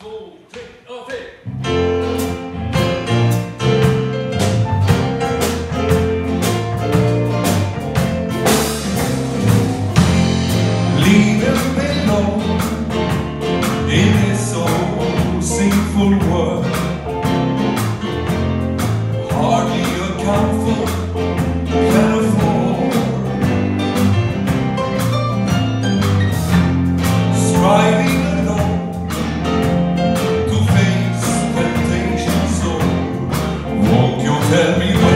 two, three. let me